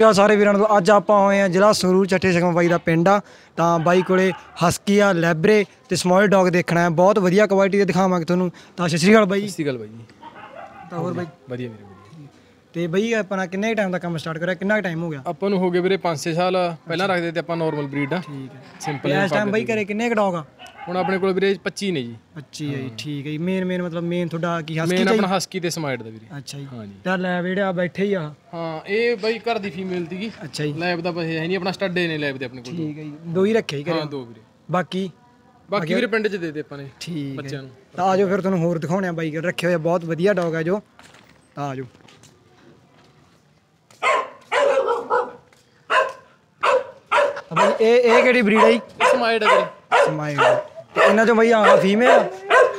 ਆ ਸਾਰੇ ਵੀਰਾਂ ਨੂੰ ਅੱਜ ਆਪਾਂ ਹੋਏ ਆ ਜ਼ਿਲ੍ਹਾ ਸੰਗਰੂਰ ਚੱਠੇ ਸ਼ਕਮ ਬਾਈ ਦਾ ਪਿੰਡ ਆ। ਤਾਂ ਬਾਈ ਕੋਲੇ ਹਸਕੀ ਆ ਲੈਬਰੇ ਤੇ ਸਮਾਲ ਡੌਗ ਦੇਖਣਾ ਹੈ। ਬਹੁਤ ਵਧੀਆ ਕੁਆਲਿਟੀ ਦੇ ਦਿਖਾਵਾਂਗੇ ਤੁਹਾਨੂੰ। ਤਾਂ ਸਤਿ ਸ਼੍ਰੀ ਅਕਾਲ ਬਾਈ। ਸਤਿ ਗੱਲ ਬਾਈ ਜੀ। ਤਾਂ ਹੋਰ ਬਾਈ। ਵਧੀਆ ਵੀਰੇ ਤੇ ਬਾਈ ਆਪਣਾ ਕਿੰਨੇ ਟਾਈਮ ਦਾ ਕੰਮ ਸਟਾਰਟ ਕਰਿਆ? ਕਿੰਨਾ ਟਾਈਮ ਹੋ ਗਿਆ? ਆਪਾਂ ਨੂੰ ਹੋ ਗਏ ਵੀਰੇ 5-6 ਸਾਲ। ਪਹਿਲਾਂ ਰੱਖਦੇ ਤੇ ਆਪਾਂ ਨਾਰਮਲ ਬਰੀਡ ਆ। ਠੀਕ ਹੈ। ਸਿੰਪਲ ਇਸ ਟਾਈਮ ਬਾਈ ਘਰੇ ਕਿੰਨੇ ਕ ਡੌਗ ਆ? ਹੁਣ ਆਪਣੇ ਕੋਲ ਵੀਰੇ 25 ਨੇ ਜੀ। 25 ਹੈ ਜੀ ਠੀਕ ਹੈ ਜੀ। ਮੇਨ ਮੇਨ ਮਤਲਬ ਮੇਨ ਤੁਹਾਡਾ ਕੀ ਹਸਕੀ ਮੇਨ ਆਪਣਾ ਹਸਕੀ ਤੇ ਸਮਾਈਟ ਦਾ ਵੀਰੇ। ਅੱਛਾ ਜੀ। ਹਾਂਜੀ ਤਾਂ ਲੈਬ ਜਿਹੜੇ ਆ ਬੈਠੇ ਹੀ ਆ। ਹਾਂ ਇਹ ਬਾਈ ਘਰ ਦੀ ਫੀਮੇਲ ਸੀਗੀ। ਅੱਛਾ ਜੀ। ਲੈਬ ਦਾ ਬਸ ਹੈ ਨਹੀਂ ਆਪਣਾ ਸਟੱਡੇ ਨੇ ਲੈਬ ਦੇ ਆਪਣੇ ਕੋਲ। ਠੀਕ ਹੈ ਜੀ। ਦੋ ਹੀ ਰੱਖੇ ਹੀ ਘਰੇ? ਹਾਂ ਦੋ ਵੀਰੇ। ਬਾਕੀ? ਬਾਕੀ ਵੀਰੇ ਪਿੰਡ 'ਚ ਦੇ ਦੇ ਆਪਾਂ ਨੇ ਠੀਕ ਹੈ ਬੱਚਿਆਂ ਨੂੰ। ਤਾਂ ਆਜੋ ਫਿਰ ਤੁਹਾਨੂੰ ਹੋਰ ਦਿਖਾਉਣੇ ਆ ਬਾਈ ਰੱਖੇ ਹੋਏ ਬਹੁਤ ਵਧੀਆ ਡੌਗ ਆ ਜੋ। ਤਾਂ ਆਜੋ ਬਾਈ ਇਹ ਇਹ ਕਿਹੜੀ ਬਰੀਡ ਹੈ ਜੀ? ਸਮਾਈਟ ਆ ਵੀਰੇ। ਸਮਾਈਲ ਤੇ ਇਹਨਾਂ ਚੋਂ ਬਾਈ ਆ। ਫੀਮੇਲ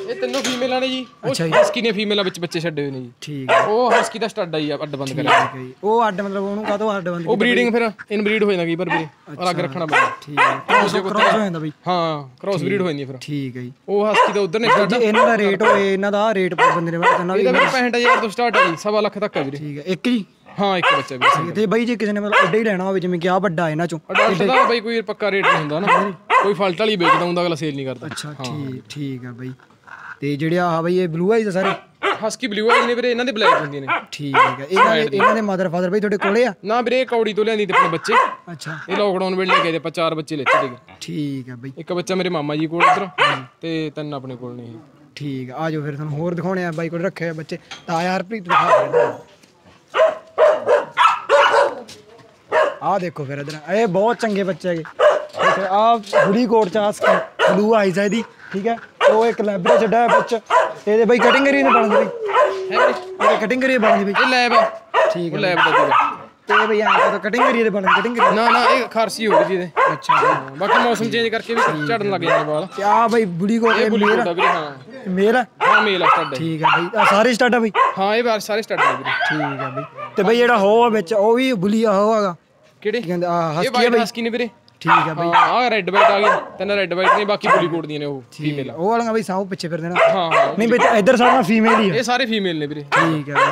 ਇਹ ਤਿੰਨੋਂ ਫੀਮੇਲਾਂ ਨੇ ਜੀ। ਉਹ ਅੱਛਾ ਜੀ। ਹਸਕੀ ਨੇ ਫੀਮੇਲਾਂ ਵਿੱਚ ਬੱਚੇ ਛੱਡੇ ਹੋਏ ਨੇ ਜੀ। ਠੀਕ ਹੈ। ਉਹ ਹਸਕੀ ਦਾ ਸਟੱਡ ਆ ਜੀ ਅੱਡ ਬੰਦ ਕਰਿਆ। ਠੀਕ ਹੈ ਜੀ। ਉਹ ਅੱਡ ਮਤਲਬ ਉਹਨੂੰ ਕਾਹਤੋਂ ਅੱਡ ਬੰਦ ਉਹ ਬਰੀਡਿੰਗ ਫਿਰ ਇਨਬਰੀਡ ਹੋ ਜਾਂਦਾ ਕਈ ਵਾਰ। ਵੀਰੇ ਅਲੱਗ ਰੱਖਣਾ ਪੈਂਦਾ। ਠੀਕ ਹੈ। ਕ੍ਰੋਸ ਕ੍ਰੋਸ ਹੋ ਜਾਂਦਾ ਬਾਈ। ਹਾਂ ਕ੍ਰਾਸ ਬਰੀਡ ਹੋ ਜਾਂਦੀ ਹੈ ਫਿਰ। ਠੀਕ ਹੈ ਜੀ। ਉਹ ਹਸਕੀ ਦਾ ਉਧਰ ਨੇ ਸਟਾਰਟ ਜੇ ਇਹਨਾਂ ਦਾ ਰੇਟ ਹੋਏ ਇਹਨਾਂ ਦਾ ਰੇਟ ਬੰਦੇ ਨੇ ਬਾਅਦ ਵੀ ਇਹਦਾ ਵੀਰੇ 65000 ਤੋਂ ਸਟਾਰਟ ਹੈ ਜੀ ਸਵਾ ਲੱਖ ਤੱਕ ਹੈ ਵੀਰੇ। ਠੀਕ ਹੈ। ਇੱਕ ਜੀ? ਹਾਂ ਇੱਕ ਬੱਚਾ ਵੀਰੇ ਤੇ ਬਾਈ ਜੇ ਕਿਸੇ ਨੇ ਮਤਲਬ ਅੱਡਾ ਹੀ ਲੈਣਾ ਹੋਵੇ ਜਿਵੇਂ ਕਿ ਆ ਵੱਡਾ ਇਹਨਾਂ ਚੋਂ ਅਡਾਲਟ ਦਾ ਬਾਈ ਕੋਈ ਪੱਕਾ ਰੇਟ ਨਹੀਂ ਹੁੰਦਾ ਨਾ। ਕੋਈ ਫਾਲਟ ਵਾਲੀ ਵੇਚਦਾ ਹੁੰਦਾ ਅਗਲਾ ਸੇਲ ਨਹੀਂ ਕਰਦਾ। ਅੱਛਾ ਠੀਕ ਠੀਕ ਆ ਬਾਈ। ਤੇ ਜਿਹੜੇ ਆ ਬਾਈ ਇਹ ਬਲੂ ਆਈਜ਼ ਆ ਸਾਰੇ? ਹਸਕੀ ਬਲੂ ਆਈ ਨੇ ਵੀਰੇ ਇਹਨਾਂ ਦੇ ਬਲੈਕ ਹੁੰਦੀਆਂ ਨੇ। ਠੀਕ ਹੈ ਇਹਨਾਂ ਦੇ ਇਹਨਾਂ ਦੇ ਮਦਰ ਫਾਦਰ ਬਾਈ ਤੁਹਾਡੇ ਕੋਲੇ ਆ? ਨਾ ਵੀਰੇ ਕੌੜੀ ਤੋਂ ਲਿਆਂਦੀ ਤੇ ਆਪਣੇ ਬੱਚੇ। ਅੱਛਾ। ਇਹ ਲੋਕਡਾਊਨ ਵੇਲੇ ਲੈ ਕੇ ਆਪਾਂ ਚਾਰ ਬੱਚੇ ਲੈਤੇ ਸੀਗੇ। ਠੀਕ ਆ ਬਾਈ। ਇੱਕ ਬੱਚਾ ਮੇਰੇ ਮਾਮਾ ਜੀ ਕੋਲ ਉਧਰ ਤੇ ਤਿੰਨ ਆਪਣੇ ਕੋਲ ਨੇ। ਠੀਕ ਆ ਆਜੋ ਫਿਰ ਤੁਹਾਨੂੰ ਹੋਰ ਦਿਖਾਉਣੇ ਆ ਬਾਈ ਕੋਲ ਰੱਖੇ ਹੋਏ ਬੱਚੇ। ਤਾਂ ਆ ਹਰਪ੍ਰੀਤ ਦਿਖਾ ਆ ਦੇਖੋ ਫਿਰ ਇਧਰ। ਇਹ ਬਹੁਤ ਚੰਗੇ ਬੱਚੇ ਹੈਗੇ। ਦੇਖੋ ਆ ਬੁਰੀ ਕੋਟ ਚ ਆ ਬਲੂ ਆਈਜ਼ ਹੈ ਇਹਦੀ ਠੀਕ ਹੈ? ਉਹ ਇੱਕ ਲੈਬਰੇ ਛੱਡਾ ਹੈ ਬੱਚ ਇਹਦੇ ਬਾਈ ਕਟਿੰਗ ਕਰੀ ਨੇ ਬਣਦੇ ਬਈ। ਹੈ ਇਹਦੇ ਕਟਿੰਗ ਕਰੀ ਬਣਦੀ ਬਈ। ਇਹ ਲੈਬ ਆ। ਠੀਕ ਉਹ ਲੈਬ ਦਾ ਸੀਗਾ ਤੇ ਬਈ ਆਂ ਤਾਂ ਕਟਿੰਗ ਕਰੀ ਇਹਦੇ ਬਣਦੀ ਕਟਿੰਗ ਕਰੀ ਨਾ ਨਾ ਇਹ ਖਾਰਸੀ ਹੋ ਗਈ ਜੀ ਇਹਦੇ। ਅੱਛਾ। ਹਾਂ, ਬਾਕੀ ਮੌਸਮ ਚੇਂਜ ਕਰਕੇ ਵੀ ਝੜਨ ਲੱਗ ਜਾਂਦੇ ਵਾਲ। ਤੇ ਆ ਬਈ ਬੁੜੀ ਕੋਟ ਇਹ ਵੀਰੇ ਹਾਂ। ਆ? ਹਾਂ ਮੇਲ ਆ ਸਟੱਡ। ਠੀਕ ਹੈ ਬਈ। ਆ ਸਾਰੇ ਸਟਾਰਟ ਆ ਬਈ? ਹਾਂ ਇਹ ਬਾਰ ਸਾਰੇ ਸਟੱਡ ਨੇ ਵੀਰੇ। ਠੀਕ ਹੈ ਬਈ। ਤੇ ਬਈ ਜਿਹੜਾ ਹੋ ਆ ਵਿੱਚ ਉਹ ਵੀ ਬੁਲੀ ਆ ਹੋ ਹੈਗਾ। ਕਿਹੜੇ? ਕਹਿੰਦੇ? ਆ ਹਸਕੀ ਆ ਬਈ। ਹਸਕੀ ਨੇ ਵੀਰੇ। ਠੀਕ ਹੈ ਬਈ। ਹਾਂ ਆ ਰੈੱਡ ਵਾਈਟ ਆ ਗਏ। ਤਿੰਨ ਰੈੱਡ ਵਾਈਟ ਨੇ ਬਾਕੀ ਬੁਲੀ ਕੋਟ ਦੀਆਂ ਨੇ ਉਹ ਫੀਮੇਲ ਉਹ ਵਾਲੀਆਂ ਬਈ ਸਾਹੂ ਪਿੱਛੇ ਫਿਰ ਦੇਣਾ ਹਾਂ ਨਹੀਂ ਬਈ ਇੱਧਰ ਸਾਰਾ ਫੀਮੇਲ ਹੀ ਆ। ਇਹ ਸਾਰੇ ਫੀਮੇਲ ਨੇ ਵੀਰੇ। ਠੀਕ ਬਈ।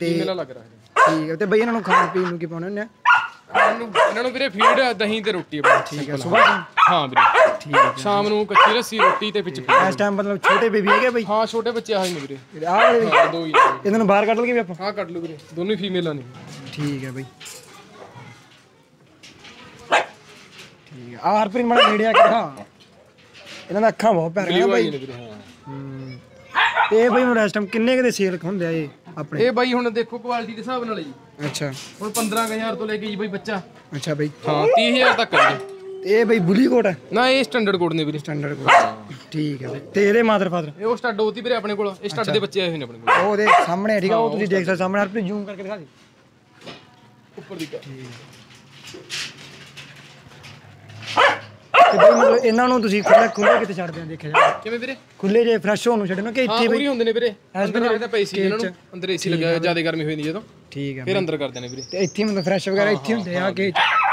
ਤੇ ਫੀਮੇਲ ਲੱਗ ਰਿਹਾ ਠੀਕ ਹੈ ਤੇ ਬਈ ਇਹਨਾਂ ਨੂੰ ਖਾਣ ਪੀਣ ਨੂੰ ਕੀ ਪਾਉਣੇ ਹੁੰਦੇ ਆ? ਇਹਨਾਂ ਨੂੰ ਇਹਨਾਂ ਨੂੰ ਵੀਰੇ ਫੀਡ ਦਹੀਂ ਤੇ ਰੋਟੀ ਆਪਣੀ ਠੀਕ ਹੈ ਸਵੇਰ ਹਾਂ ਵੀਰੇ। ਠੀਕ ਹੈ ਸ਼ਾਮ ਨੂੰ ਕੱਚੀ ਲੱਸੀ ਰੋਟੀ ਤੇ ਵਿੱਚ। ਇਸ ਟਾਈਮ ਮਤਲਬ ਛੋਟੇ ਬੇਬੀ ਹੈਗੇ ਬਈ। ਹਾਂ ਛੋਟੇ ਬੱਚੇ ਆਏ ਨੇ ਵੀਰੇ। ਆਹ ਦੋ ਹੀ ਨੇ। ਇਹਨਾਂ ਨੂੰ ਬਾਹਰ ਕੱਢ ਲਈਏ ਵੀ ਆਪਾਂ। ਹਾਂ ਕੱਢ ਲਓ ਵੀਰੇ। ਦੋਨੋਂ ਹੀ ਫੀਮੇਲਾਂ ਨੇ। ਠੀਕ ਹੈ ਬਈ ਠੀਕ ਹੈ ਆ। ਹਰਪ੍ਰੀਤ ਮਾੜਾ ਨੇੜੇ ਆ ਕੇ ਦਿਖਾ। ਇਹਨਾਂ ਦਾ ਅੱਖਾਂ ਬਹੁਤ ਪਿਆਰੀਆਂ ਬਲੂ ਬਈ। ਹਾਂ। ਹੂੰ। ਇਹ ਬਈ ਹੁਣ ਇਸ ਟਾਈਮ ਕਿੰਨੇ ਕਦੇ ਸੇਲ ਹੁੰਦੇ ਆ ਇਹ ਆਪਣੇ? ਇਹ ਬਾਈ ਹੁਣ ਦੇਖੋ ਕੁਆਲਿਟੀ ਦੇ ਹਿਸਾਬ ਨਾਲ ਜੀ। ਅੱਛਾ। ਹੁਣ 15000 ਤੋਂ ਲੈ ਕੇ ਜੀ ਬਾਈ ਬੱਚਾ। ਅੱਛਾ ਬਈ। ਹਾਂ 30000 ਤੱਕ ਹੈ ਜੀ। ਇਹ ਬਈ ਬੁਲੀ ਕੋਟ ਹੈ ਨਾ ਇਹ ਸਟੈਂਡਰਡ ਕੋਡ ਨੇ ਵੀਰੇ। Standard coat. ਠੀਕ ਹੈ ਤੇ ਇਹਦੇ ਮਾਦਰ ਫਾਦਰ ਇਹ ਉਹ ਸਟੱਡ ਹੋਤੀ ਵੀਰੇ ਆਪਣੇ ਕੋਲ। ਇਹ ਸਟੱਡ ਦੇ ਬੱਚੇ ਆਏ ਹੋਏ ਨੇ ਆਪਣੇ ਕੋਲ। ਉਹ ਉਹਦੇ ਸਾਹਮਣੇ ਹੈ, ਠੀਕ ਆ। ਉਹ ਤੁਸੀਂ ਦੇਖ ਸਕਦੇ ਸਾਹਮਣੇ। ਹਰਪ੍ਰੀਤ ਜ਼ੂਮ ਕਰਕੇ ਦਿਖਾ ਦੇ। ਉੱਪਰ ਦੀ ਤੇ ਬਈ ਮਤਲਬ ਇਹਨਾਂ ਨੂੰ ਤੁਸੀਂ ਖੁੱਲੇ ਖੁੱਲੇ ਕਿਤੇ ਛੱਡਦੇ ਆ ਦੇਖਿਆ ਜਾਵੇ। ਕਿਵੇਂ ਵੀਰੇ? ਖੁੱਲੇ ਜੇ ਫਰੈਸ਼ ਹੋਣ ਨੂੰ ਛੱਡਣਾ ਕਿ ਇੱਥੇ ਬਈ ਹੁੰਦੇ ਨੇ ਵੀਰੇ। ਅੰਦਰ ਰੱਖਦੇ ਪਏ ਸੀ ਇਹਨਾਂ ਨੂੰ। ਅੰਦਰ ਏਸੀ ਲੱਗਾ ਜ਼ਿਆਦਾ ਗਰਮੀ ਹੋਈ ਨਹੀਂ ਜਦੋਂ। ਠੀਕ ਹੈ ਫਿਰ ਅੰਦਰ ਕਰਦੇ ਨੇ ਵੀਰੇ। ਤੇ ਇੱਥੇ ਮਤਲਬ ਫਰੈਸ਼ ਵਗੈਰਾ ਇੱਥੇ ਹੁੰਦੇ ਆ ਕਿ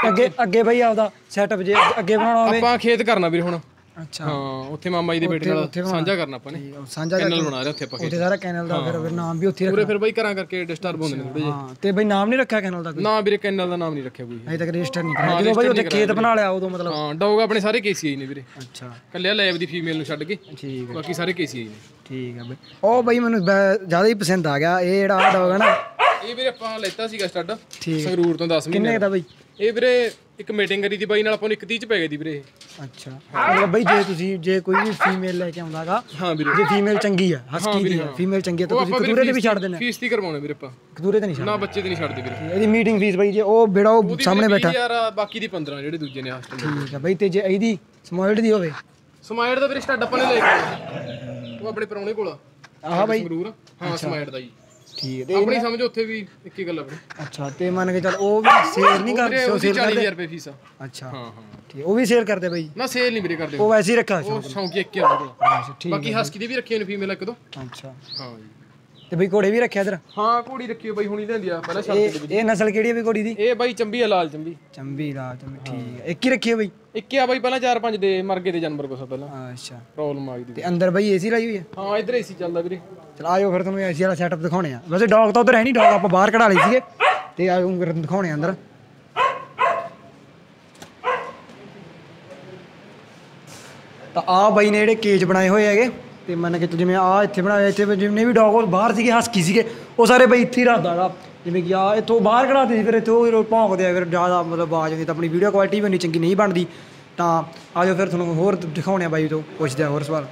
ਅੱਗੇ ਅੱਗੇ ਬਈ ਆਪਦਾ ਸੈਟਅਪ ਜੇ ਅੱਗੇ ਬਣਾਉਣਾ ਹੋਵੇ। ਆਪਾਂ ਖੇਤ ਕਰਨਾ ਵੀਰੇ ਹੁਣ। ਅੱਛਾ। ਹਾਂ ਉੱਥੇ ਮਾਮਾ ਜੀ ਦੇ ਬੇਟੇ ਨਾਲ ਸਾਂਝਾ ਕਰਨਾ ਆਪਾਂ ਨੇ। ਆ, ਸਾਂਝਾ ਕੈਨਲ ਬਣਾ ਰਹੇ ਉੱਥੇ ਆਪਾਂ ਉੱਥੇ ਸਾਰਾ ਕੈਨਲ ਦਾ ਫਿਰ ਨਾਮ ਵੀ ਉੱਥੇ ਪੂਰੇ ਫਿਰ ਬਾਈ ਘਰਾਂ ਕਰਕੇ ਡਿਸਟਰਬ ਹੁੰਦੇ ਨੇ ਥੋੜੇ ਜਿਹੇ। ਹਾਂ ਤੇ ਬਈ ਨਾਮ ਨਹੀਂ ਰੱਖਿਆ ਕੈਨਲ ਦਾ ਕੋਈ? ਨਾ ਵੀਰੇ ਕੈਨਲ ਦਾ ਨਾਮ ਨਹੀਂ ਰੱਖਿਆ ਕੋਈ। ਅਜੇ ਤੱਕ ਰਜਿਸਟਰ ਨਹੀਂ ਕਰਾਇਆ। ਜਦੋਂ ਬਈ ਉੱਥੇ ਖੇਤ ਬਣਾ ਲਿਆ ਉਦੋਂ ਮਤਲਬ ਹਾਂ ਡੌਗ ਆਪਣੇ ਸਾਰੇ ਕੇਸੀ ਆਈ ਨੇ ਵੀਰੇ। ਅੱਛਾ। ਕੱਲਿਆ ਲੈਬ ਦੀ ਫੀਮੇਲ ਨੂੰ ਛੱਡ ਕੇ। ਠੀਕ ਬਾਕੀ ਸਾਰੇ ਕੇਸੀ ਆਈ ਨੇ। ਠੀਕ ਹੈ ਬਈ। ਉਹ ਬਈ ਮੈਨੂੰ ਜ਼ਿਆਦਾ ਹੀ ਪਸੰਦ ਆ ਗਿਆ। ਇਹ ਜਿਹੜਾ ਡੌਗ ਹੈ ਨਾ ਇਹ ਵੀਰੇ ਆਪਾਂ ਲੈਤਾ ਸੀਗਾ ਸਟੱਡ ਸੰਗਰੂਰ ਤੋਂ 10 ਮਹੀਨੇ ਕਿੰਨੇ ਦਾ ਬਈ? ਇਹ ਵੀਰੇ ਇੱਕ ਮੀਟਿੰਗ ਕਰੀ ਦੀ ਬਾਈ ਨਾਲ ਆਪਾਂ ਨੂੰ 130 ਚ ਪੈ ਗਈ ਦੀ ਵੀਰੇ। ਅੱਛਾ। ਮਤਲਬ ਬਈ ਜੇ ਤੁਸੀਂ ਜੇ ਕੋਈ ਵੀ ਫੀਮੇਲ ਲੈ ਕੇ ਆਉਂਦਾਗਾ ਹਾਂ ਵੀਰੇ। ਜੇ ਫੀਮੇਲ ਚੰਗੀ ਆ ਹਸਕੀ ਦੀ ਆ ਫੀਮੇਲ ਚੰਗੀ ਆ ਤਾਂ ਤੁਸੀਂ ਕਤੂਰੇ ਤੇ ਵੀ ਛੱਡ ਦੇਣਾ। ਫੀਸ ਦੀ ਕਰਵਾਉਣੇ ਵੀਰੇ ਆਪਾਂ। ਕਤੂਰੇ ਤੇ ਨਹੀਂ ਛੱਡ ਨਾ ਬੱਚੇ ਤੇ ਨਹੀਂ ਛੱਡਦੇ ਵੀਰੇ। ਇਹਦੀ ਮੀਟਿੰਗ ਫੀਸ ਬਈ ਜੇ ਉਹ ਬੇੜਾ ਉਹ ਸਾਹਮਣੇ ਬੈਠਾ। ਯਾਰ ਬਾਕੀ ਦੀ 15 ਜਿਹੜੇ ਦੂਜੇ ਨੇ ਹਸਟਲ ਠੀਕ ਹੈ ਬਈ ਤੇ ਜੇ ਇਹਦੀ ਸਮਾਈਲਡ ਦੀ ਹੋਵੇ? ਸਮਾਈਡ ਦਾ ਵੀਰੇ ਸਟੱਡ ਆਪਾਂ ਨੇ ਲੈ ਕੇ। ਉਹ ਆਪਣੇ ਪਰੌਣੇ ਕੋਲ ਆਹ ਬਈ। ਹਾਂ ਸਮਾਈਡ ਦਾ ਜੀ। ਠੀਕ ਹੈ। ਆਪਣੀ ਸਮਝ ਉੱਥੇ ਵੀ ਇੱਕ ਹੀ ਗੱਲ ਆ ਵੀਰੇ ਅੱਛਾ ਤੇ ਮੰਨ ਕੇ ਚੱਲ ਉਹ ਵੀ ਸੇਲ ਨਹੀਂ ਕਰਦੇ ਉਹਦੀ 40000 ਰੁਪਏ ਫੀਸ ਆ। ਅੱਛਾ। ਹਾਂ ਹਾਂ। ਠੀਕ ਉਹ ਵੀ ਸੇਲ ਕਰਦੇ ਬਈ? ਨਾ ਸੇਲ ਨਹੀਂ ਵੀਰੇ ਕਰਦੇ ਉਹ। ਵੈਸੇ ਹੀ ਰੱਖਾ ਉਹ ਸ਼ੌਂਕੀ ਇੱਕ ਹੀ ਆ ਉਹਦੇ ਕੋਲ। ਅੱਛਾ ਠੀਕ ਬਾਕੀ ਹਸਕੀ ਦੀ ਵੀ ਰੱਖੀ ਨੇ ਫੀਮੇਲ ਇੱਕ ਦੋ। ਅੱਛਾ। ਹਾਂ ਜੀ। ਤੇ ਬਈ ਘੋੜੇ ਵੀ ਰੱਖਿਆ ਇਧਰ? ਹਾਂ ਘੋੜੀ ਰੱਖੀ ਹੋਈ ਬਾਈ ਹੁਣੀ ਲੈਂਦੀ ਆ। ਪਹਿਲਾਂ ਸ਼ਰਤ ਇਹ ਇਹ ਨਸਲ ਕਿਹੜੀ ਹੈ ਵੀ ਘੋੜੀ ਦੀ? ਇਹ ਬਾਈ ਚੰਬੀ ਆ ਲਾਲ ਚੰਬੀ। ਚੰਬੀ ਰਾਤ ਚੰਬੀ ਠੀਕ ਹੈ। ਇੱਕ ਹੀ ਰੱਖੀ ਹੈ ਬਈ? ਇੱਕ ਆ ਬਾਈ ਪਹਿਲਾਂ ਚਾਰ ਪੰਜ ਦੇ ਮਰ ਗਏ ਦੇ ਜਾਨਵਰ ਕੋਸ ਪਹਿਲਾਂ। ਅੱਛਾ। ਪ੍ਰੋਬਲਮ ਆ ਗਈ ਦੀ। ਤੇ ਅੰਦਰ ਬਈ ਏਸੀ ਲਾਈ ਹੋਈ ਹੈ ਹਾਂ ਇੱਧਰ ਏਸੀ ਚੱਲਦਾ ਵੀਰੇ। ਚਲ ਆਜੋ ਫਿਰ ਤੁਹਾਨੂੰ ਐਸੀ ਵਾਲਾ ਸੈਟਅਪ ਦਿਖਾਉਣੇ ਆ। ਵੈਸੇ ਡੌਗ ਤਾਂ ਉਧਰ ਹੈ ਨਹੀਂ ਡੌਗ ਆਪਾਂ ਬਾਹਰ ਕਢਾ ਲਈ ਸੀਗੇ। ਤੇ ਆ ਉਂਗਰ ਦਿਖਾਉਣੇ ਆ ਅੰਦਰ। ਤਾਂ ਆ ਬਾਈ ਨੇ ਜਿਹੜੇ ਕੇਜ ਬਣਾਏ ਹੋਏ ਹੈਗੇ, ਤੇ ਮੰਨ ਕੇ ਜਿਵੇਂ ਆ ਇੱਥੇ ਬਣਾਇਆ, ਇੱਥੇ ਵੀ ਜਿੰਨੇ ਵੀ ਡੌਗ ਉਹ ਬਾਹਰ ਸੀਗੇ ਹਸਕੀ ਸੀਗੇ, ਉਹ ਸਾਰੇ ਬਈ ਇੱਥੇ ਹੀ ਰੱਖਦਾਗਾ ਜਿਵੇਂ ਕਿ ਆ, ਇੱਥੋਂ ਬਾਹਰ ਕਢਾਤੇ ਸੀ, ਫਿਰ ਇੱਥੇ ਉਹ ਭੌਂਕਦੇ ਆ, ਫਿਰ ਜ਼ਿਆਦਾ ਮਤਲਬ ਆਵਾਜ਼ ਆਉਂਦੀ, ਤਾਂ ਆਪਣੀ ਵੀਡੀਓ ਕੁਆਲਿਟੀ ਵੀ ਇੰਨੀ ਚੰਗੀ ਨਹੀਂ ਬਣਦੀ। ਤਾਂ ਆਜੋ ਫਿਰ ਤੁਹਾਨੂੰ ਹੋਰ ਦਿਖਾਉਣੇ ਆ ਬਾਈ ਤੋਂ, ਪੁੱਛਦੇ ਆ ਹੋਰ ਸਵਾਲ।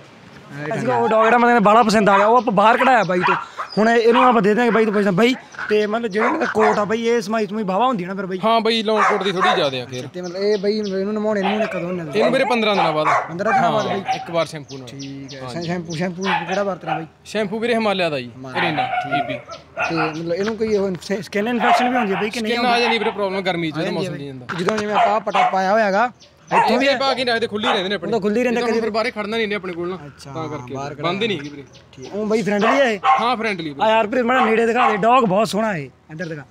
ਅਸੀਂ ਉਹ ਡੌਗ ਜਿਹੜਾ ਮੈਨੂੰ ਬੜਾ ਪਸੰਦ ਆ ਗਿਆ ਉਹ ਆਪਾਂ ਬਾਹਰ ਕਢਾਇਆ ਬਾਈ ਤੋਂ। ਹੁਣ ਇਹਨੂੰ ਆਪਾਂ ਦੇ ਦਾਂਗੇ ਬਾਈ ਤੋਂ ਪੁੱਛਦਾ ਬਾਈ ਤੇ ਮਤਲਬ ਜਿਹੜੇ ਇਹਨਾਂ ਦਾ ਕੋਟ ਆ ਬਾਈ ਇਹ ਸਮਾਈ ਸਮੂਈ ਬਾਵਾ ਹੁੰਦੀ ਨਾ ਫਿਰ ਬਾਈ? ਹਾਂ ਬਈ ਲੌਂਗ ਕੋਟ ਦੀ ਥੋੜੀ ਜ਼ਿਆਦਾ ਆ ਫੇਰ। ਤੇ ਮਤਲਬ ਇਹ ਬਾਈ ਇਹਨੂੰ ਨਮਾਉਣੇ ਨੂੰ ਕਦੋਂ ਨੇ ਇਹਨੂੰ ਮੇਰੇ 15 ਦਿਨਾਂ ਬਾਅਦ। 15 ਦਿਨਾਂ ਬਾਅਦ ਬਾਈ? ਇੱਕ ਵਾਰ ਸ਼ੈਂਪੂ ਨਾਲ। ਠੀਕ ਹੈ। ਸ਼ੈਂਪੂ ਸ਼ੈਂਪੂ ਕਿਹੜਾ ਵਰਤਣਾ ਬਾਈ? ਸ਼ੈਂਪੂ ਵੀਰੇ ਹਿਮਾਲਿਆ ਦਾ ਜੀ ਕਰੀਨਾ ਪੀਪੀ ਤੇ ਮਤਲਬ ਇਹਨੂੰ ਕੋਈ ਸਕਿਨ ਇਨਫੈਕਸ਼ਨ ਵੀ ਹੁੰਦੀ ਹੈ ਬਈ ਕਿ ਨਹੀਂ ਸਕਿਨ ਆ ਜਾਂਦੀ ਵੀਰੇ ਪ੍ਰੋਬਲਮ ਗਰਮੀ ਚ ਜਦੋਂ ਮੌਸਮ ਦੀ ਜਾਂਦਾ ਜਦੋਂ ਜਿਵੇਂ ਆਪਾਂ ਪਟਾ ਪਾਇਆ ਹੋਇਆਗਾ ਇੱਥੋਂ ਵੀ ਇਹ ਪਾ ਕੇ ਰੱਖਦੇ ਖੁੱਲੀ ਰਹਿੰਦੇ ਨੇ ਆਪਣੇ। ਉਹ ਤਾਂ ਖੁੱਲੀ ਰਹਿੰਦਾ ਕਦੀ ਫਿਰ ਬਾਹਰੇ ਖੜਨਾ ਨਹੀਂ ਨੇ ਆਪਣੇ ਕੋਲ ਨਾ ਅੱਛਾ ਤਾਂ ਕਰਕੇ ਬੰਦ ਨਹੀਂ ਹੈਗੀ ਵੀਰੇ। ਠੀਕ ਉਹ ਬਾਈ ਫਰੈਂਡਲੀ ਹੈ ਇਹ? ਹਾਂ ਫਰੈਂਡਲੀ ਆ ਯਾਰ ਵੀਰੇ ਮਾੜਾ ਨੇੜੇ ਦਿਖਾ ਦੇ। ਡੌਗ ਬਹੁਤ ਸੋਹਣਾ ਹੈ ਇੱਧਰ ਦਿਖਾ।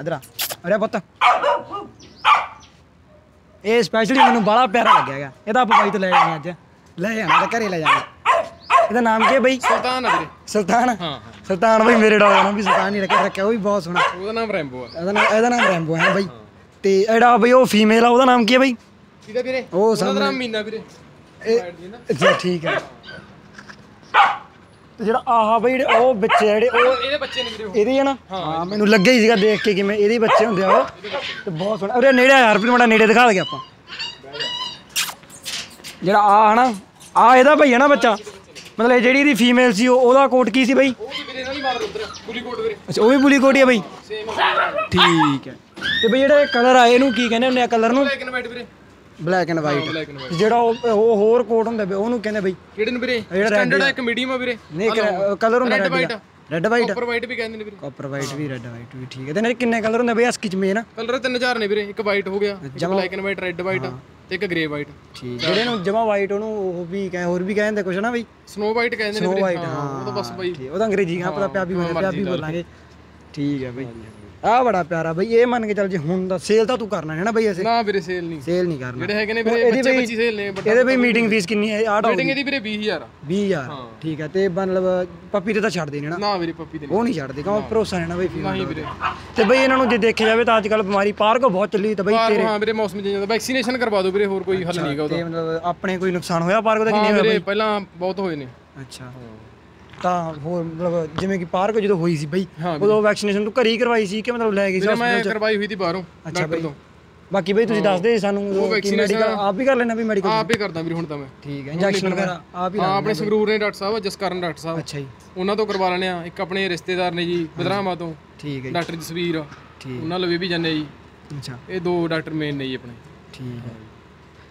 ਇੱਧਰ ਆ। ਅਰੇ ਪੁੱਤ। ਇਹ ਸਪੈਸ਼ਲੀ ਮੈਨੂੰ ਬੜਾ ਪਿਆਰਾ ਲੱਗਿਆ ਹੈਗਾ। ਇਹਦਾ ਆਪਾਂ ਬਾਈ ਤੋਂ ਲੈ ਜਾਣਾ ਅੱਜ। ਲੈ ਜਾਣਾ ਤੇ ਘਰੇ ਲੈ ਜਾਣਾ। ਇਹਦਾ ਨਾਮ ਕੀ ਹੈ ਬਾਈ? ਸੁਲਤਾਨ ਆ ਵੀਰੇ। ਸੁਲਤਾਨ? ਹਾਂ ਹਾਂ। ਸੁਲਤਾਨ ਬਾਈ ਮੇਰੇ ਡੌਗ ਨੂੰ ਵੀ ਸੁਲਤਾਨ ਹੀ ਰੱਖਿਆ। ਰੱਖਿਆ ਉਹ ਵੀ ਬਹੁਤ ਸੋਹਣਾ। ਉਹਦਾ ਨਾਮ ਰੈਂਬੋ ਆ। ਇਹਦਾ ਨਾਮ ਇਹਦਾ ਨਾਮ ਰੈਂਬੋ ਹੈ ਬਾਈ। ਤੇ ਜਿਹੜਾ ਬਈ ਉਹ ਫੀਮੇਲ ਆ ਉਹਦਾ ਨਾਮ ਕੀ ਹੈ ਬਾਈ? ਕਿਹਦਾ ਵੀਰੇ? ਉਹ ਨਾਮ ਮੀਨਾ ਵੀਰੇ। ਅੱਛਾ ਠੀਕ ਹੈ ਤੇ ਜਿਹੜਾ ਆਹ ਬਈ ਜਿਹੜੇ ਉਹ ਬੱਚੇ ਆ ਜਿਹੜੇ ਉਹ ਉਹ ਇਹਦੇ ਬੱਚੇ ਨੇ ਵੀਰੇ ਉਹ। ਇਹਦੇ ਹੀ ਆ ਨਾ? ਹਾਂ ਮੈਨੂੰ ਲੱਗਿਆ ਹੀ ਸੀਗਾ ਦੇਖ ਕੇ ਕਿਵੇਂ ਇਹਦੇ ਹੀ ਬੱਚੇ ਹੁੰਦੇ ਆ ਉਹ। ਤੇ ਬਹੁਤ ਸੋਹਣਾ। ਅਰੇ ਨੇੜੇ ਆ ਯਾਰ ਫਿਰ ਮਾੜਾ ਨੇੜੇ ਦਿਖਾ ਦਗੇ ਆਪਾਂ। ਜਿਹੜਾ ਆ ਹਨਾ ਆ ਇਹਦਾ ਭਈ ਹੈ ਨਾ ਬੱਚਾ। ਮਤਲਬ ਇਹ ਜਿਹੜੀ ਇਹਦੀ ਫੀਮੇਲ ਸੀ ਉਹ ਉਹਦਾ ਕੋਟ ਕੀ ਸੀ ਬਈ? ਉਹ ਵੀ ਵੀਰੇ ਨਾਲ ਹੀ ਮਾਰ ਉਧਰ ਪੁਲੀ ਕੋਟ ਵੀਰੇ। ਅੱਛਾ ਉਹ ਵੀ ਬੁਲੀ ਕੋਟ ਹੀ ਆ ਬਈ? ਠੀਕ ਹੈ ਤੇ ਬਈ ਜਿਹੜਾ ਕਲਰ ਆ ਇਹਨੂੰ ਕੀ ਕਹਿੰਦੇ ਹੁੰਦੇ ਆ ਕਲਰ ਨੂੰ? ਬਲੈਕ ਐਂਡ ਵਾਈਟ ਵੀਰੇ। ਬਲੈਕ ਐਂਡ ਵਾਈਟ ਜਿਹੜਾ ਉਹ ਉਹ ਹੋਰ ਕੋਟ ਹੁੰਦਾ ਬਈ ਉਹਨੂੰ ਕਹਿੰਦੇ ਬਈ ਕਿਹੜੇ ਨੂੰ ਵੀਰੇ? ਜਿਹੜਾ ਸਟੈਂਡਰਡ ਆ ਇੱਕ ਮੀਡੀਅਮ ਆ ਵੀਰੇ। ਨਹੀਂ ਕਲਰ ਹੁੰਦਾ red white red white copper white ਵੀ ਕਹਿੰਦੇ ਨੇ ਵੀਰੇ। ਕਾਪਰ ਵਾਈਟ ਵੀ ਰੈੱਡ ਵਾਈਟ ਵੀ ਠੀਕ ਹੈ ਤੇ ਇਹਨਾਂ ਦੇ ਕਿੰਨੇ ਕਲਰ ਹੁੰਦੇ ਬਈ ਅਸਕੀ ਚ ਮੇਨ ਕਲਰ ਤਿੰਨ ਚਾਰ ਨੇ ਵੀਰੇ। ਇੱਕ ਵਾਈਟ ਹੋ ਗਿਆ ਇੱਕ black and white red white ਤੇ ਇੱਕ ਗ੍ਰੇ ਵਾਈਟ ਠੀਕ ਜਿਹੜੇ ਨੂੰ ਜਮਾ ਵਾਈਟ ਉਹਨੂੰ ਉਹ ਵੀ ਕਹੇ ਹੋਰ ਵੀ ਕਹਿੰਦੇ ਕੁਛ ਨਾ ਬਈ? ਸਨੋ ਵਾਈਟ ਕਹਿੰਦੇ ਨੇ ਵੀਰੇ। ਵਾਈਟ ਹਾਂ ਹਾਂ ਉਹ ਤਾਂ ਬਸ ਬਈ। ਠੀਕ ਉਹ ਤਾਂ ਅੰਗਰੇਜ਼ੀ ਹਾਂ ਪਤਾ ਪਿਆਬੀ ਬੋਲ ਪਿਆਬੀ ਬੋਲਾਂਗੇ। ਠੀਕ ਹੈ ਬਈ। ਆਹ ਬੜਾ ਪਿਆਰਾ ਬਈ ਇਹ ਮੰਨ ਕੇ ਚੱਲ ਜੇ ਹੁਣ ਦਾ ਸੇਲ ਤਾਂ ਤੂੰ ਕਰਨਾ ਹੈ ਨਾ ਬਈ ਅਸੀਂ। ਨਾ ਵੀਰੇ ਸੇਲ ਨਹੀਂ। ਸੇਲ ਨਹੀਂ ਕਰਨਾ। ਜਿਹੜੇ ਹੈਗੇ ਨੇ ਵੀਰੇ ਬੱਚੇ ਬੱਚੀ ਸੇਲ ਨੇ ਬਟ ਇਹਦੇ ਬਈ ਮੀਟਿੰਗ ਫੀਸ ਕਿੰਨੀ ਹੈ? ਆਹ ਰੇਟਿੰਗ ਇਹਦੀ ਵੀਰੇ 20000 20000 ਠੀਕ ਹੈ ਤੇ ਮਤਲਬ ਪੱਪੀ ਤੇ ਤਾਂ ਛੱਡ ਦੇਣੀ ਨਾ। ਨਾ ਵੀਰੇ ਪੱਪੀ ਦੇ ਉਹ ਨਹੀਂ ਛੱਡਦੇ ਕਿਉਂ? ਭਰੋਸਾ ਨਹੀਂ ਨਾ ਬਈ ਨਹੀਂ ਵੀਰੇ। ਤੇ। ਬਈ ਇਹਨਾਂ ਨੂੰ ਜੇ ਦੇਖਿਆ ਜਾਵੇ ਤਾਂ ਅੱਜ ਕੱਲ ਬਿਮਾਰੀ ਪਾਰਕ ਬਹੁਤ ਚੱਲੀ ਤਾਂ ਬਈ ਬਾਹਰ ਹਾਂ ਵੀਰੇ ਮੌਸਮ ਚੇਂਜ ਹੁੰਦਾ। ਵੈਕਸੀਨੇਸ਼ਨ ਕਰਵਾ ਦਿਓ ਵੀਰੇ ਹੋਰ ਕੋਈ ਹੱਲ ਨਹੀਂਗਾ ਉਹਦਾ। ਤੇ ਮਤਲਬ ਆਪਣੇ ਕੋਈ ਨੁਕਸਾਨ ਹੋਇਆ ਪਾਰਕ ਦਾ ਕਿ ਹਾਂ ਨਹੀਂ ਹੋਇਆ ਵੀਰੇ ਪਹਿਲਾਂ ਬਹੁਤ ਹੋਏ ਨੇ। ਅੱਛਾ। ਤਾਂ ਹੋਰ ਮਤਲਬ ਜਿਵੇਂ ਕਿ ਪਾਰਕ ਜਦੋਂ ਹੋਈ ਸੀ ਬਈ ਉਦੋਂ ਵੈਕਸੀਨੇਸ਼ਨ ਤੂੰ ਘਰੇ ਹੀ ਕਰਵਾਈ ਸੀ ਕਿ ਮਤਲਬ ਲੈ ਗਈ ਸੀ ਮੈਂ ਕਰਵਾਈ ਹੋਈ ਸੀ ਬਾਹਰੋਂ ਡਾਕਟਰ ਤੋਂ। ਬਾਕੀ ਬਈ ਤੁਸੀਂ ਦੱਸ ਦੇ ਸਾਨੂੰ ਕੀ ਮੈਡੀਕਲ ਆਪ ਹੀ ਕਰ ਲੈਣਾ ਵੀ ਮੈਡੀਕਲ ਆਪ ਹੀ ਕਰਦਾ ਵੀਰੇ ਹੁਣ ਤਾਂ ਮੈਂ। ਠੀਕ ਹੈ ਇੰਜੈਕਸ਼ਨ ਵਗੈਰਾ ਆਪ ਹੀ ਹਾਂ ਆਪਣੇ ਸੰਗਰੂਰ ਨੇ ਡਾਕਟਰ ਸਾਹਿਬ ਜਸਕਰਨ ਡਾਕਟਰ ਸਾਹਿਬ। ਅੱਛਾ ਜੀ। ਉਹਨਾਂ ਤੋਂ ਕਰਵਾ ਲੈਣੇ ਆ। ਇੱਕ ਆਪਣੇ ਰਿਸ਼ਤੇਦਾਰ ਨੇ ਜੀ ਬਦਰਾਮਾ ਤੋਂ। ਠੀਕ ਹੈ ਡਾਕਟਰ ਜਸਵੀਰ। ਠੀਕ ਉਹਨਾਂ ਲਵੇ ਵੀ ਜਾਂਦੇ ਜੀ। ਅੱਛਾ। ਇਹ ਦੋ ਡਾਕਟਰ ਮੇਨ ਨੇ ਜੀ ਆਪਣੇ। ਠੀਕ ਹੈ।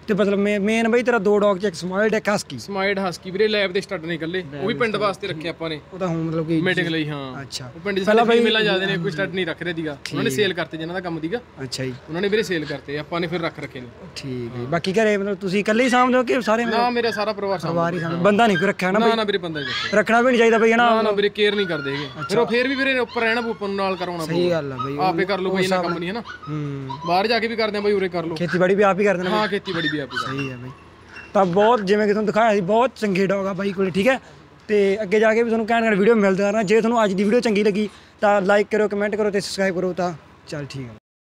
ਤੇ ਮਤਲਬ ਮੇਨ ਬਈ ਤੇਰਾ ਦੋ ਡੌਗ ਚ ਇੱਕ ਸਮਾਈਲ ਤੇ ਇੱਕ ਹਸਕੀ ਸਮਾਈਡ ਹਸਕੀ ਵੀਰੇ ਲੈਬ ਦੇ ਸਟੱਡ ਨੇ ਇਕੱਲੇ। ਉਹ ਵੀ ਪਿੰਡ ਵਾਸਤੇ ਰੱਖੇ ਆਪਾਂ ਨੇ। ਉਹ ਤਾਂ ਹੁਣ ਮਤਲਬ ਕਿ ਮੀਟਿੰਗ ਲਈ ਹਾਂ। ਅੱਛਾ। ਉਹ ਪਿੰਡ 'ਚ ਸਾਡੇ ਫੀਮੇਲਾਂ ਜ਼ਿਆਦਾ ਨੇ ਕੋਈ ਸਟੱਡ ਨਹੀਂ ਰੱਖ ਰਹੇ ਦੀਗਾ। ਉਹਨਾਂ ਨੇ ਸੇਲ ਕਰਤੇ ਜਿਨ੍ਹਾਂ ਦਾ ਕੰਮ ਦੀਗਾ। ਅੱਛਾ ਜੀ। ਉਹਨਾਂ ਨੇ ਵੀਰੇ ਸੇਲ ਕਰਤੇ ਆਪਾਂ ਨੇ ਫਿਰ ਰੱਖ ਰੱਖੇ ਨੇ। ਠੀਕ ਹੈ ਬਾਕੀ ਘਰੇ ਮਤਲਬ ਤੁਸੀਂ ਇਕੱਲੇ ਹੀ ਸਾਂਭਦੇ ਹੋ ਕਿ ਸਾਰੇ ਨਾ ਮੇਰਾ ਸਾਰਾ ਪਰਿਵਾਰ ਸਾਂਭ ਵਾਰੀ ਸਾਂਭ ਬੰਦਾ ਨਹੀਂ ਕੋਈ ਰੱਖਿਆ ਨਾ ਨਾ ਨਾ ਵੀਰੇ ਬੰਦਾ ਹੀ ਰੱਖਣਾ ਵੀ ਨਹੀਂ ਚਾਹੀਦਾ ਬਈ ਨਾ? ਨਾ ਵੀਰੇ ਕੇਅਰ ਨਹੀਂ ਕਰਦੇ ਹੈਗੇ। ਫਿਰ ਉਹ ਫੇਰ ਵੀ ਵੀਰੇ ਉੱਪਰ ਰਹਿਣਾ ਪੂਪਨ ਨਾਲ ਕਰਾਉਣਾ ਸਹੀ ਗੱਲ ਆ ਬਈ ਆਪੇ ਕਰ ਲਓ ਬਈ ਇਹਨਾਂ ਕੰਮ ਨਹੀਂ ਹੈ ਨਾ। ਹੂੰ। ਬਾਹਰ ਜਾ ਕੇ ਵੀ ਕਰਦੇ ਆ ਬਈ ਉਰੇ ਕਰ ਲਓ। ਖੇਤੀਬਾੜੀ ਵੀ ਆਪ ਹੀ ਕਰਦੇ ਨੇ ਹਾਂ ਖੇਤੀਬਾੜੀ ਵੀ ਆਪੇ ਸਹੀ ਹੈ ਬਾਈ। ਤਾਂ ਬਹੁਤ ਜਿਵੇਂ ਕਿ ਤੁਹਾਨੂੰ ਦਿਖਾਇਆ ਸੀ, ਬਹੁਤ ਚੰਗੇ ਡੌਗ ਆ ਬਾਈ ਕੋਲੇ, ਠੀਕ ਹੈ? ਤੇ ਅੱਗੇ ਜਾ ਕੇ ਵੀ ਤੁਹਾਨੂੰ ਕਹਿਣ ਵੀਡੀਓ ਮਿਲਦਾ ਰਹਿਣਾ। ਜੇ ਤੁਹਾਨੂੰ ਅੱਜ ਦੀ ਵੀਡੀਓ ਚੰਗੀ ਲੱਗੀ, ਤਾਂ ਲਾਈਕ ਕਰੋ ਕਮੈਂਟ ਕਰੋ ਤੇ ਸਬਸਕ੍ਰਾਈਬ ਕਰੋ ਤਾਂ ਚੱਲ ਠੀਕ ਹੈ